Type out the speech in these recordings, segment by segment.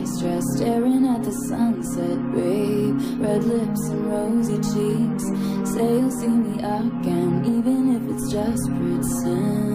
nice dress, staring at the sunset, babe. Red lips and rosy cheeks. Say you'll see me again, even if it's just pretend.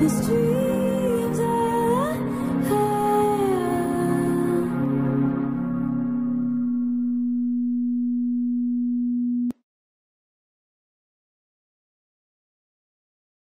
the street.